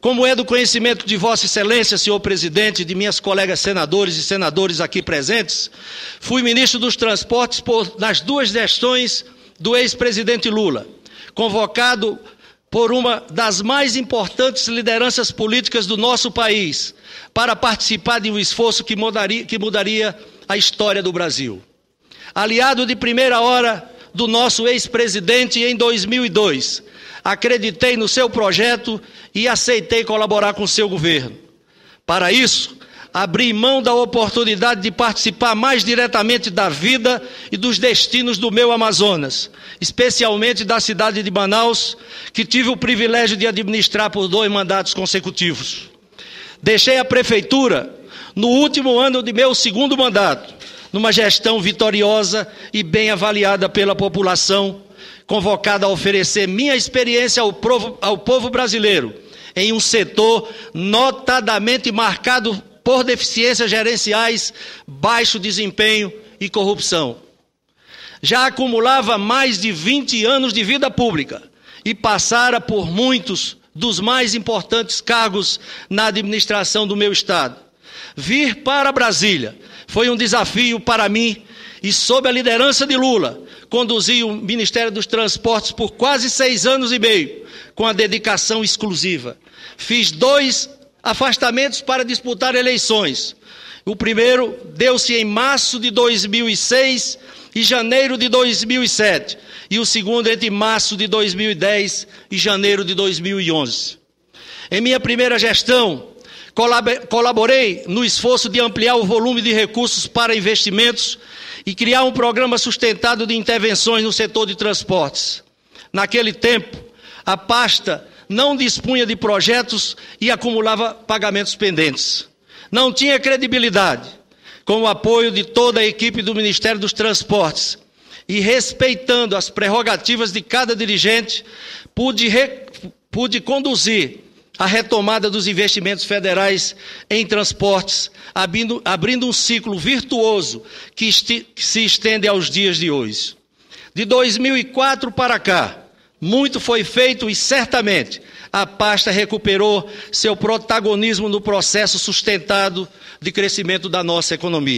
Como é do conhecimento de Vossa Excelência, senhor presidente, de minhas colegas senadores e senadores aqui presentes, fui ministro dos Transportes por, nas duas gestões do ex-presidente Lula, convocado por uma das mais importantes lideranças políticas do nosso país para participar de um esforço que mudaria, que mudaria a história do Brasil. Aliado de primeira hora do nosso ex-presidente em 2002, acreditei no seu projeto e aceitei colaborar com seu governo. Para isso, abri mão da oportunidade de participar mais diretamente da vida e dos destinos do meu Amazonas, especialmente da cidade de Manaus, que tive o privilégio de administrar por dois mandatos consecutivos. Deixei a prefeitura no último ano de meu segundo mandato, numa gestão vitoriosa e bem avaliada pela população convocada a oferecer minha experiência ao povo, ao povo brasileiro em um setor notadamente marcado por deficiências gerenciais, baixo desempenho e corrupção. Já acumulava mais de 20 anos de vida pública e passara por muitos dos mais importantes cargos na administração do meu estado. Vir para Brasília foi um desafio para mim e, sob a liderança de Lula, conduzi o Ministério dos Transportes por quase seis anos e meio, com a dedicação exclusiva. Fiz dois afastamentos para disputar eleições. O primeiro deu-se em março de 2006 e janeiro de 2007, e o segundo entre março de 2010 e janeiro de 2011. Em minha primeira gestão, Colaborei no esforço de ampliar o volume de recursos para investimentos e criar um programa sustentado de intervenções no setor de transportes. Naquele tempo, a pasta não dispunha de projetos e acumulava pagamentos pendentes. Não tinha credibilidade. Com o apoio de toda a equipe do Ministério dos Transportes e respeitando as prerrogativas de cada dirigente, pude, re... pude conduzir a retomada dos investimentos federais em transportes, abrindo, abrindo um ciclo virtuoso que, que se estende aos dias de hoje. De 2004 para cá, muito foi feito e certamente a pasta recuperou seu protagonismo no processo sustentado de crescimento da nossa economia.